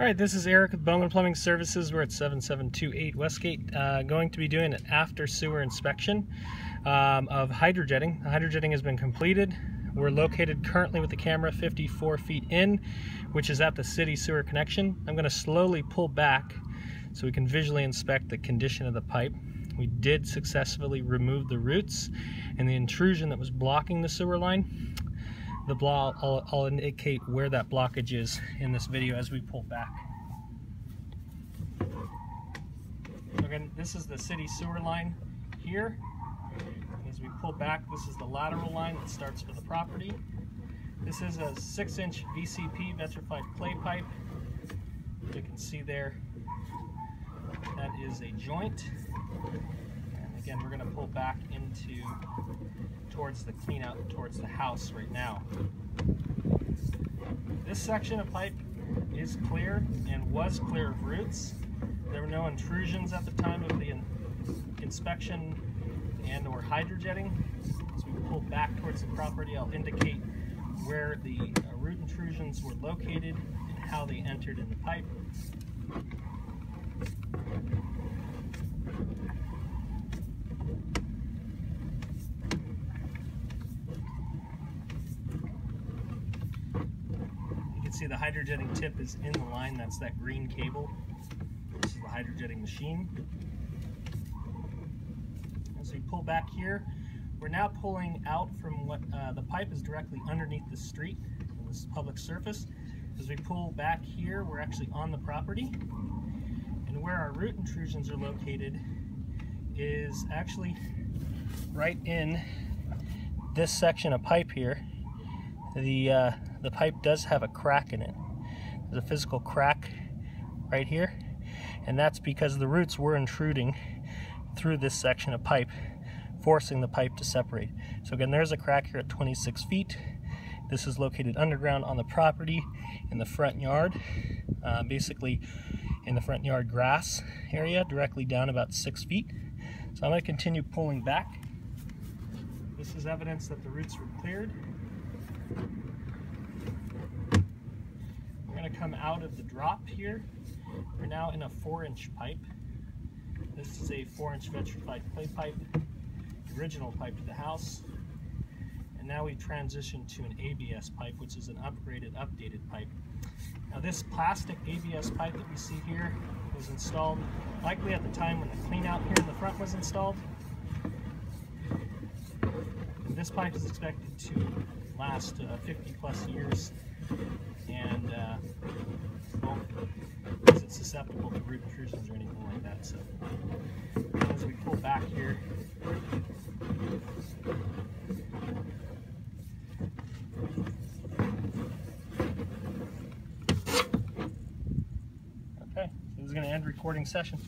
All right, this is Eric with Bowman Plumbing Services. We're at 7728 Westgate, uh, going to be doing an after sewer inspection um, of hydrojetting. The hydrojetting has been completed. We're located currently with the camera 54 feet in, which is at the city sewer connection. I'm going to slowly pull back so we can visually inspect the condition of the pipe. We did successfully remove the roots and the intrusion that was blocking the sewer line the block, I'll, I'll indicate where that blockage is in this video as we pull back. Again, this is the city sewer line here. As we pull back, this is the lateral line that starts for the property. This is a six inch VCP vitrified clay pipe. You can see there, that is a joint. Again, we're gonna pull back into towards the clean out towards the house right now. This section of pipe is clear and was clear of roots. There were no intrusions at the time of the in inspection and or hydrojetting. As we pull back towards the property, I'll indicate where the uh, root intrusions were located and how they entered in the pipe. Can see the hydrojetting tip is in the line. That's that green cable. This is the hydrojetting machine. As we pull back here, we're now pulling out from what uh, the pipe is directly underneath the street, this public surface. As we pull back here, we're actually on the property. And where our root intrusions are located is actually right in this section of pipe here. The uh, the pipe does have a crack in it. There's a physical crack right here, and that's because the roots were intruding through this section of pipe, forcing the pipe to separate. So again, there's a crack here at 26 feet. This is located underground on the property in the front yard, uh, basically in the front yard grass area, directly down about six feet. So I'm going to continue pulling back. This is evidence that the roots were cleared. Going to come out of the drop here. We're now in a four inch pipe. This is a four inch vitrified clay pipe, original pipe to the house. And now we transition to an ABS pipe, which is an upgraded, updated pipe. Now this plastic ABS pipe that we see here was installed likely at the time when the clean out here in the front was installed. And this pipe is expected to last uh, 50 plus years and uh, well, isn't susceptible to root intrusions or anything like that. So as we pull back here, okay, this is going to end recording session.